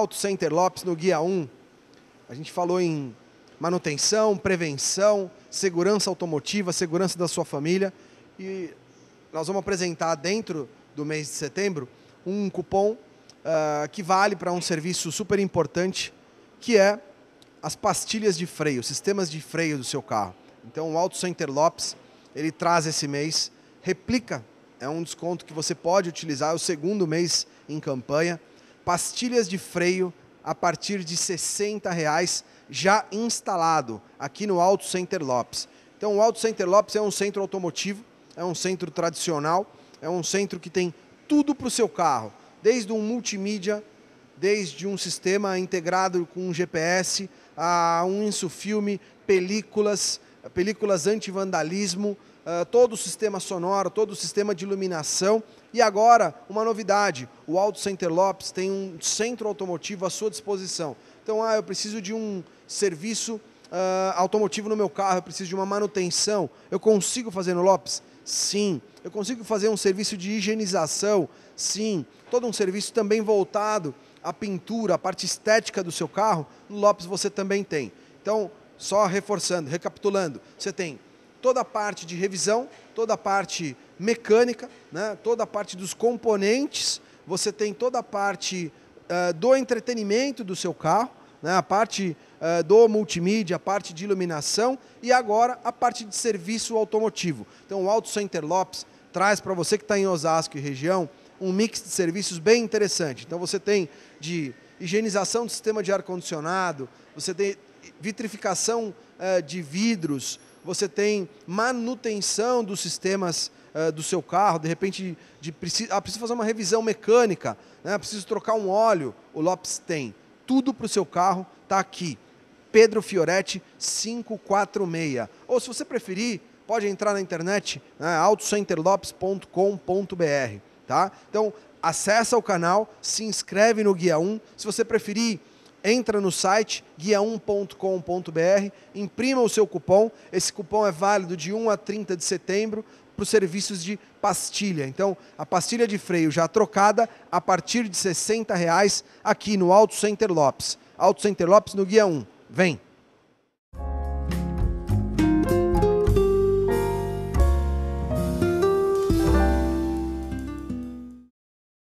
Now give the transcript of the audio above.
Auto Center Lopes no Guia 1. A gente falou em manutenção, prevenção, segurança automotiva, segurança da sua família. E nós vamos apresentar dentro do mês de setembro um cupom uh, que vale para um serviço super importante, que é as pastilhas de freio, sistemas de freio do seu carro. Então o Auto Center Lopes, ele traz esse mês, replica, é um desconto que você pode utilizar, é o segundo mês em campanha, pastilhas de freio a partir de 60 reais já instalado aqui no Auto Center Lopes. Então o Auto Center Lopes é um centro automotivo, é um centro tradicional, é um centro que tem tudo para o seu carro, desde um multimídia, desde um sistema integrado com um GPS, a um insufilme, películas, películas anti-vandalismo, uh, todo o sistema sonoro, todo o sistema de iluminação. E agora, uma novidade, o Auto Center Lopes tem um centro automotivo à sua disposição. Então, ah, eu preciso de um serviço uh, automotivo no meu carro, eu preciso de uma manutenção. Eu consigo fazer no Lopes? Sim. Eu consigo fazer um serviço de higienização? Sim. Todo um serviço também voltado à pintura, à parte estética do seu carro? No Lopes você também tem. Então, só reforçando, recapitulando, você tem toda a parte de revisão, toda a parte mecânica, né? toda a parte dos componentes, você tem toda a parte uh, do entretenimento do seu carro, né? a parte uh, do multimídia, a parte de iluminação e agora a parte de serviço automotivo. Então o Auto Center Lopes traz para você que está em Osasco e região um mix de serviços bem interessante. Então você tem de higienização do sistema de ar-condicionado, você tem vitrificação uh, de vidros, você tem manutenção dos sistemas uh, do seu carro, de repente de, de, ah, fazer uma revisão mecânica, né? trocar um óleo, o Lopes tem. Tudo para o seu carro está aqui. Pedro Fioretti 546. Ou se você preferir, pode entrar na internet, né, autocenterlopes.com.br. Tá? Então, acessa o canal, se inscreve no Guia 1. Se você preferir, entra no site guia1.com.br, imprima o seu cupom. Esse cupom é válido de 1 a 30 de setembro para os serviços de pastilha. Então, a pastilha de freio já trocada a partir de 60 reais aqui no Auto Center Lopes. Auto Center Lopes no Guia 1. Vem!